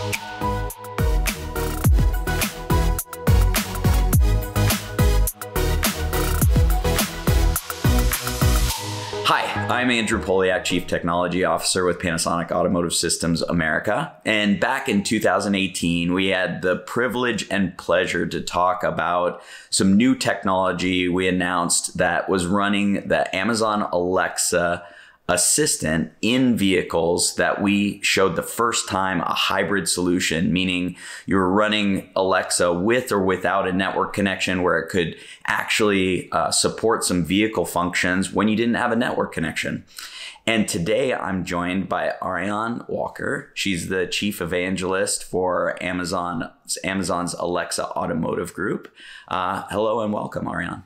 Hi, I'm Andrew Poliak, Chief Technology Officer with Panasonic Automotive Systems America. And back in 2018, we had the privilege and pleasure to talk about some new technology we announced that was running the Amazon Alexa assistant in vehicles that we showed the first time a hybrid solution, meaning you were running Alexa with or without a network connection where it could actually uh, support some vehicle functions when you didn't have a network connection. And today I'm joined by Ariane Walker. She's the chief evangelist for Amazon's, Amazon's Alexa Automotive Group. Uh, hello and welcome, Ariane.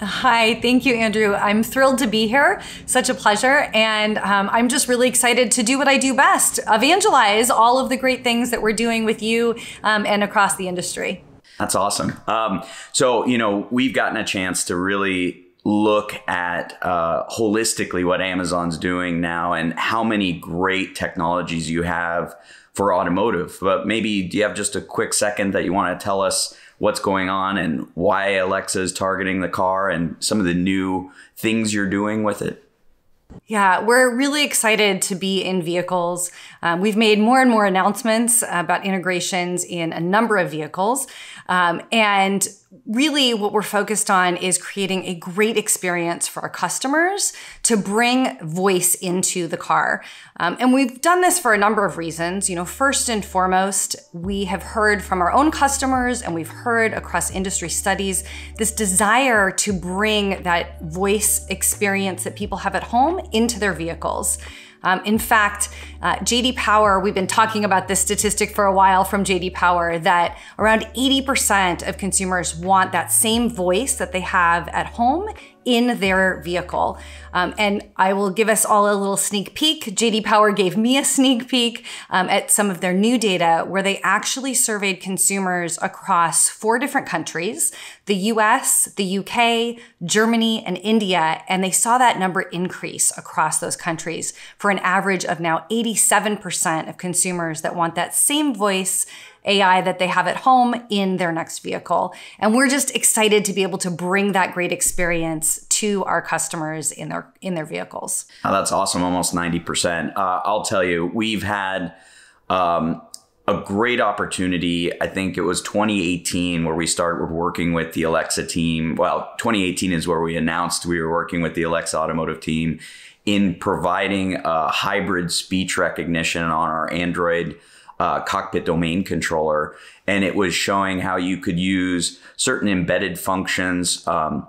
Hi, thank you, Andrew. I'm thrilled to be here. Such a pleasure. And um, I'm just really excited to do what I do best evangelize all of the great things that we're doing with you um, and across the industry. That's awesome. Um, so, you know, we've gotten a chance to really look at uh, holistically what Amazon's doing now and how many great technologies you have for automotive. But maybe do you have just a quick second that you want to tell us what's going on and why Alexa is targeting the car and some of the new things you're doing with it? Yeah, we're really excited to be in vehicles. Um, we've made more and more announcements about integrations in a number of vehicles. Um, and really what we're focused on is creating a great experience for our customers to bring voice into the car. Um, and we've done this for a number of reasons. You know, first and foremost, we have heard from our own customers and we've heard across industry studies this desire to bring that voice experience that people have at home into their vehicles. Um, in fact, uh, JD Power, we've been talking about this statistic for a while from JD Power that around 80% of consumers want that same voice that they have at home in their vehicle. Um, and I will give us all a little sneak peek. JD Power gave me a sneak peek um, at some of their new data where they actually surveyed consumers across four different countries the US, the UK, Germany, and India. And they saw that number increase across those countries for an average of now 87% of consumers that want that same voice AI that they have at home in their next vehicle. And we're just excited to be able to bring that great experience to our customers in their in their vehicles. Oh, that's awesome, almost 90%. Uh, I'll tell you, we've had um, a great opportunity. I think it was 2018 where we started working with the Alexa team. Well, 2018 is where we announced we were working with the Alexa automotive team in providing a hybrid speech recognition on our Android uh, cockpit domain controller, and it was showing how you could use certain embedded functions um,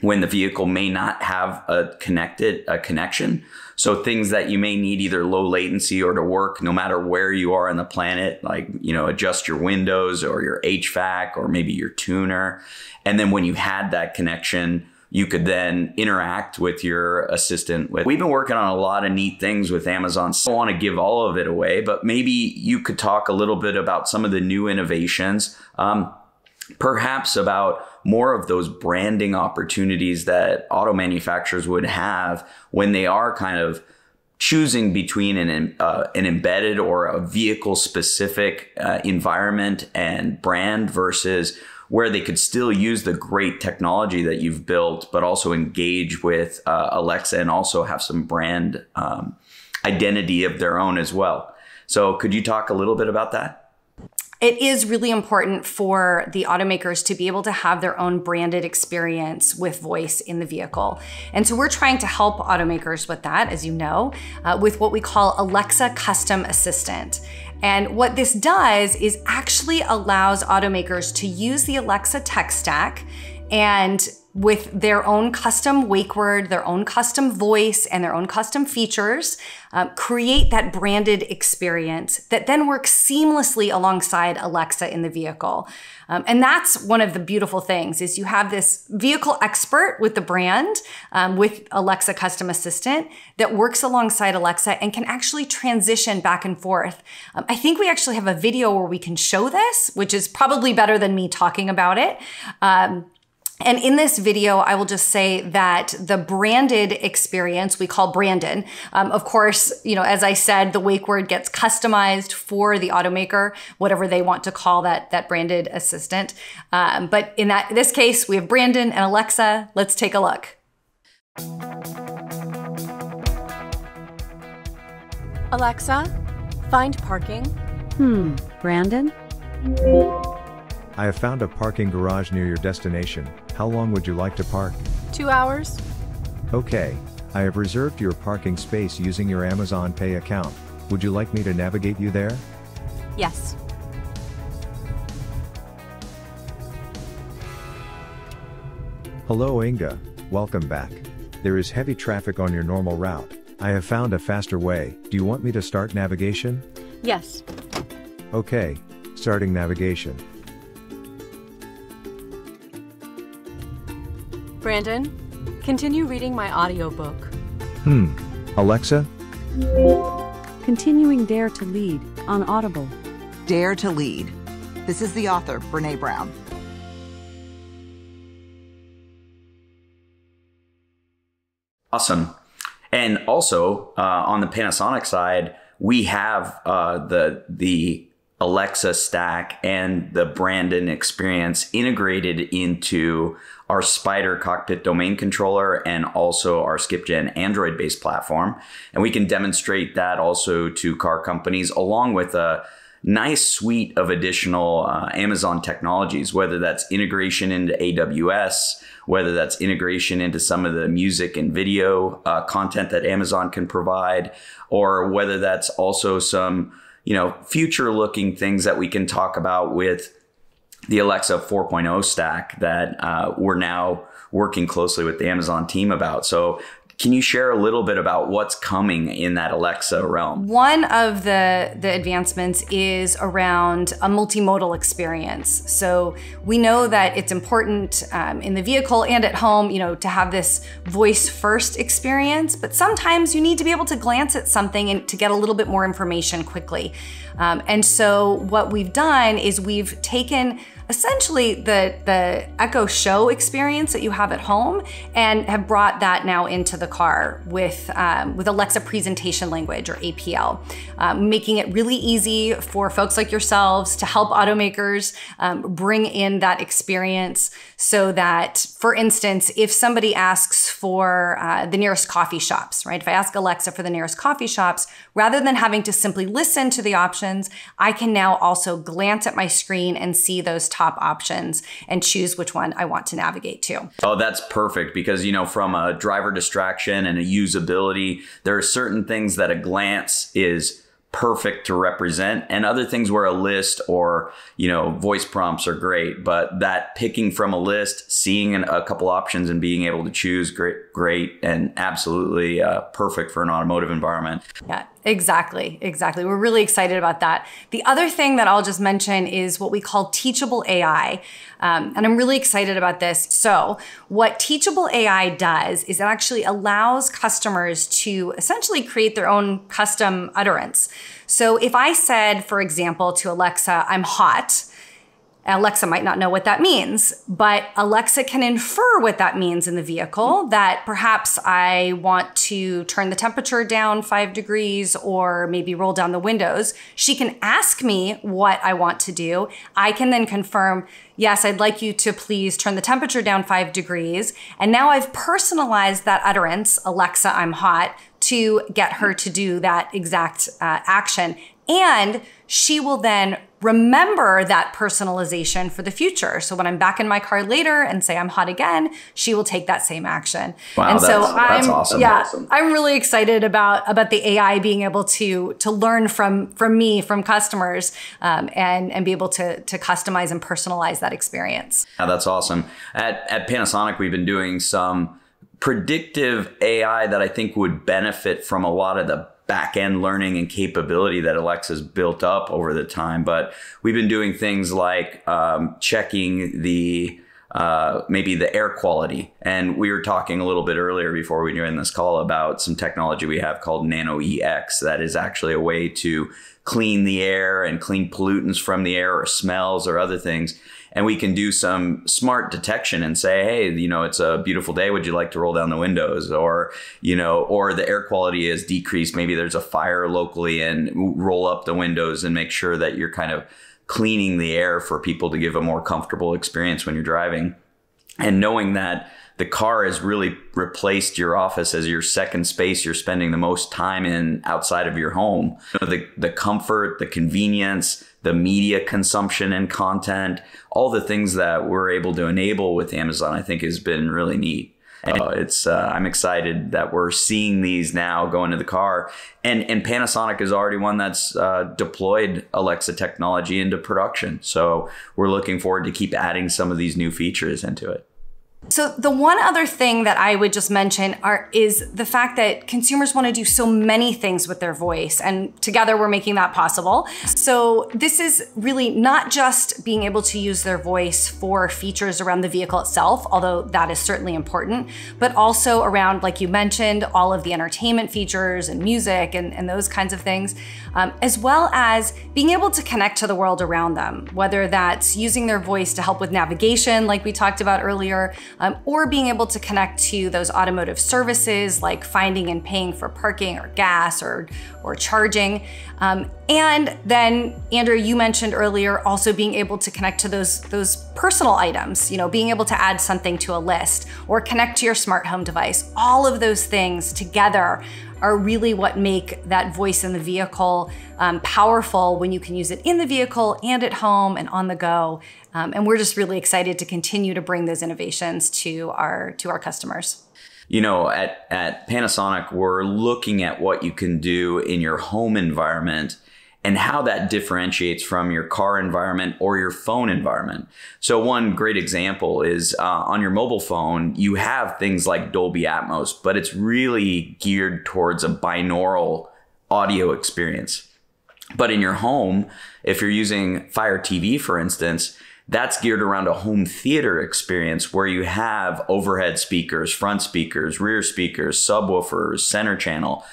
when the vehicle may not have a connected a connection. So things that you may need either low latency or to work no matter where you are on the planet, like you know adjust your windows or your HVAC or maybe your tuner, and then when you had that connection you could then interact with your assistant with. We've been working on a lot of neat things with Amazon. So I don't want to give all of it away, but maybe you could talk a little bit about some of the new innovations, um, perhaps about more of those branding opportunities that auto manufacturers would have when they are kind of choosing between an, uh, an embedded or a vehicle specific uh, environment and brand versus where they could still use the great technology that you've built, but also engage with uh, Alexa and also have some brand um, identity of their own as well. So, could you talk a little bit about that? It is really important for the automakers to be able to have their own branded experience with voice in the vehicle. And so we're trying to help automakers with that, as you know, uh, with what we call Alexa Custom Assistant. And what this does is actually allows automakers to use the Alexa tech stack and with their own custom wake word, their own custom voice, and their own custom features, um, create that branded experience that then works seamlessly alongside Alexa in the vehicle. Um, and that's one of the beautiful things is you have this vehicle expert with the brand, um, with Alexa Custom Assistant that works alongside Alexa and can actually transition back and forth. Um, I think we actually have a video where we can show this, which is probably better than me talking about it. And in this video, I will just say that the branded experience we call Brandon. Um, of course, you know, as I said, the wake word gets customized for the automaker, whatever they want to call that that branded assistant. Um, but in that this case, we have Brandon and Alexa. Let's take a look. Alexa, find parking. Hmm, Brandon? I have found a parking garage near your destination. How long would you like to park? Two hours. Okay. I have reserved your parking space using your Amazon Pay account. Would you like me to navigate you there? Yes. Hello Inga, welcome back. There is heavy traffic on your normal route. I have found a faster way. Do you want me to start navigation? Yes. Okay, starting navigation. Brandon, continue reading my audiobook. Hmm. Alexa? Continuing Dare to Lead on Audible. Dare to Lead. This is the author, Brene Brown. Awesome. And also uh, on the Panasonic side, we have uh, the the Alexa stack and the Brandon experience integrated into our SPYDR cockpit domain controller and also our SkipGen Android based platform. And we can demonstrate that also to car companies along with a nice suite of additional uh, Amazon technologies, whether that's integration into AWS, whether that's integration into some of the music and video uh, content that Amazon can provide, or whether that's also some you know, future looking things that we can talk about with the Alexa 4.0 stack that uh, we're now working closely with the Amazon team about. So can you share a little bit about what's coming in that Alexa realm? One of the, the advancements is around a multimodal experience. So we know that it's important um, in the vehicle and at home, you know, to have this voice first experience, but sometimes you need to be able to glance at something and to get a little bit more information quickly. Um, and so what we've done is we've taken essentially the, the Echo Show experience that you have at home and have brought that now into the car with, um, with Alexa Presentation Language or APL, um, making it really easy for folks like yourselves to help automakers um, bring in that experience so that, for instance, if somebody asks for uh, the nearest coffee shops, right? If I ask Alexa for the nearest coffee shops, rather than having to simply listen to the options, I can now also glance at my screen and see those top options and choose which one I want to navigate to. Oh, that's perfect because, you know, from a driver distraction and a usability, there are certain things that a glance is perfect to represent and other things where a list or you know voice prompts are great but that picking from a list seeing an, a couple options and being able to choose great great and absolutely uh, perfect for an automotive environment yeah exactly exactly. We're really excited about that. The other thing that i'll just mention is what we call teachable ai um, and i'm really excited about this. So what teachable ai does is it actually allows customers to essentially create their own custom utterance. So if I said, for example, to Alexa, I'm hot, Alexa might not know what that means, but Alexa can infer what that means in the vehicle that perhaps I want to turn the temperature down five degrees or maybe roll down the windows. She can ask me what I want to do. I can then confirm, yes, I'd like you to please turn the temperature down five degrees. And now I've personalized that utterance, Alexa, I'm hot, to get her to do that exact uh, action. And she will then remember that personalization for the future. So when I'm back in my car later and say I'm hot again, she will take that same action. Wow, and so that's, I'm that's awesome. yeah, awesome. I'm really excited about about the AI being able to to learn from from me from customers um, and and be able to to customize and personalize that experience. Yeah, that's awesome. At at Panasonic, we've been doing some predictive AI that I think would benefit from a lot of the back end learning and capability that Alexa's built up over the time. But we've been doing things like um, checking the uh, maybe the air quality. And we were talking a little bit earlier before we joined this call about some technology we have called nanoe X that is actually a way to clean the air and clean pollutants from the air or smells or other things. And we can do some smart detection and say, hey, you know, it's a beautiful day. Would you like to roll down the windows? Or, you know, or the air quality is decreased. Maybe there's a fire locally and roll up the windows and make sure that you're kind of cleaning the air for people to give a more comfortable experience when you're driving. And knowing that the car has really replaced your office as your second space you're spending the most time in outside of your home. You know, the, the comfort, the convenience, the media consumption and content, all the things that we're able to enable with Amazon, I think has been really neat. Uh, it's uh, I'm excited that we're seeing these now go into the car, and and Panasonic is already one that's uh, deployed Alexa technology into production. So we're looking forward to keep adding some of these new features into it. So the one other thing that I would just mention are is the fact that consumers want to do so many things with their voice and together we're making that possible. So this is really not just being able to use their voice for features around the vehicle itself, although that is certainly important, but also around, like you mentioned, all of the entertainment features and music and, and those kinds of things, um, as well as being able to connect to the world around them, whether that's using their voice to help with navigation, like we talked about earlier, um, or being able to connect to those automotive services like finding and paying for parking or gas or, or charging. Um, and then, Andrew, you mentioned earlier also being able to connect to those, those personal items, you know, being able to add something to a list or connect to your smart home device. All of those things together are really what make that voice in the vehicle um, powerful when you can use it in the vehicle and at home and on the go. Um, and we're just really excited to continue to bring those innovations to our to our customers. You know, at at Panasonic, we're looking at what you can do in your home environment and how that differentiates from your car environment or your phone environment. So, one great example is uh, on your mobile phone, you have things like Dolby Atmos, but it's really geared towards a binaural audio experience. But in your home, if you're using Fire TV, for instance, that's geared around a home theater experience where you have overhead speakers, front speakers, rear speakers, subwoofers, center channel.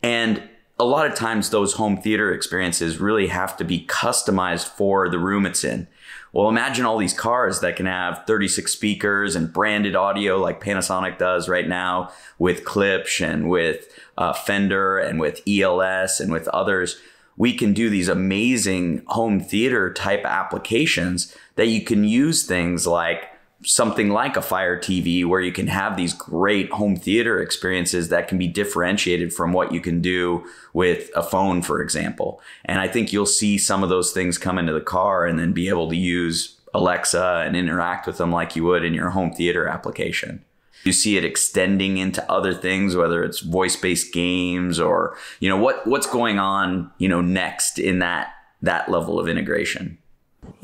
And a lot of times those home theater experiences really have to be customized for the room it's in. Well, imagine all these cars that can have 36 speakers and branded audio like Panasonic does right now with Klipsch and with uh, Fender and with ELS and with others. We can do these amazing home theater type applications that you can use things like something like a Fire TV where you can have these great home theater experiences that can be differentiated from what you can do with a phone, for example. And I think you'll see some of those things come into the car and then be able to use Alexa and interact with them like you would in your home theater application. You see it extending into other things, whether it's voice-based games or, you know, what what's going on, you know, next in that that level of integration.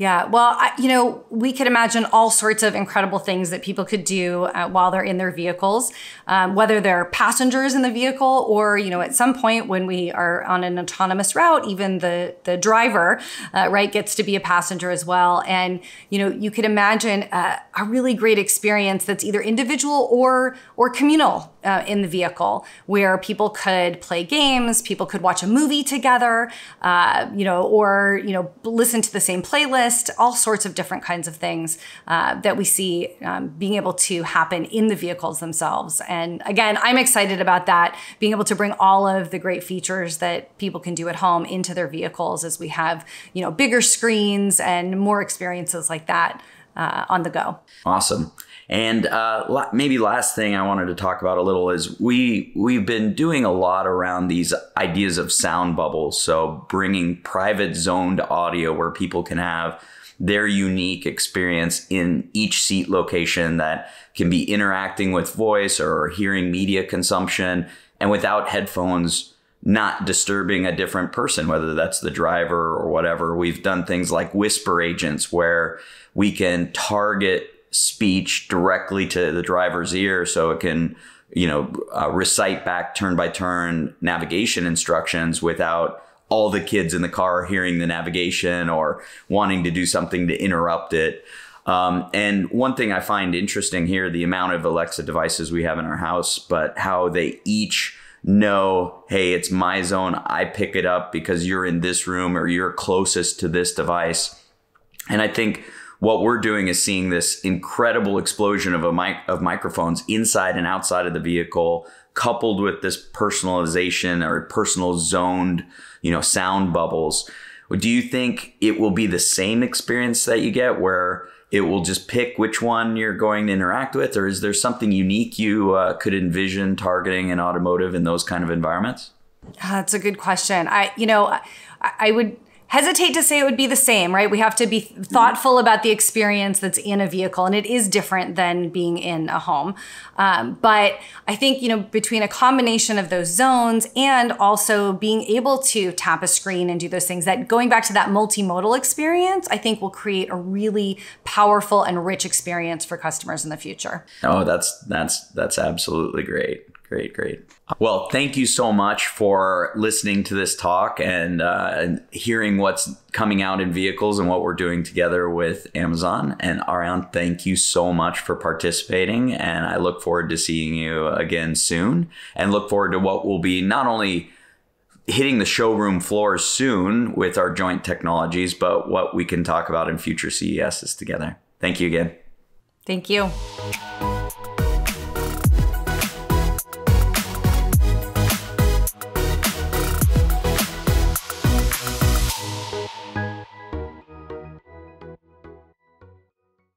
Yeah, well, I, you know, we could imagine all sorts of incredible things that people could do uh, while they're in their vehicles, um, whether they're passengers in the vehicle or, you know, at some point when we are on an autonomous route, even the the driver, uh, right, gets to be a passenger as well. And you know, you could imagine uh, a really great experience that's either individual or or communal uh, in the vehicle, where people could play games, people could watch a movie together, uh, you know, or you know, listen to the same playlist all sorts of different kinds of things uh, that we see um, being able to happen in the vehicles themselves. And again, I'm excited about that, being able to bring all of the great features that people can do at home into their vehicles as we have, you know, bigger screens and more experiences like that uh, on the go. Awesome. And uh, maybe last thing I wanted to talk about a little is we we've been doing a lot around these ideas of sound bubbles. So bringing private zoned audio where people can have their unique experience in each seat location that can be interacting with voice or hearing media consumption and without headphones not disturbing a different person, whether that's the driver or whatever. We've done things like whisper agents where we can target speech directly to the driver's ear so it can you know uh, recite back turn by turn navigation instructions without all the kids in the car hearing the navigation or wanting to do something to interrupt it. Um, and one thing i find interesting here the amount of alexa devices we have in our house but how they each know hey it's my zone i pick it up because you're in this room or you're closest to this device. And i think what we're doing is seeing this incredible explosion of a mic of microphones inside and outside of the vehicle, coupled with this personalization or personal zoned, you know, sound bubbles. Do you think it will be the same experience that you get where it will just pick which one you're going to interact with, or is there something unique you uh, could envision targeting in automotive in those kind of environments? That's a good question. I, you know, I, I would hesitate to say it would be the same, right? We have to be thoughtful about the experience that's in a vehicle, and it is different than being in a home. Um, but I think, you know, between a combination of those zones and also being able to tap a screen and do those things, that going back to that multimodal experience, I think will create a really powerful and rich experience for customers in the future. Oh, that's that's that's absolutely great. Great, great. Well, thank you so much for listening to this talk and, uh, and hearing what's coming out in vehicles and what we're doing together with Amazon. And Ariane, thank you so much for participating. And I look forward to seeing you again soon and look forward to what will be not only hitting the showroom floors soon with our joint technologies, but what we can talk about in future CESs together. Thank you again. Thank you.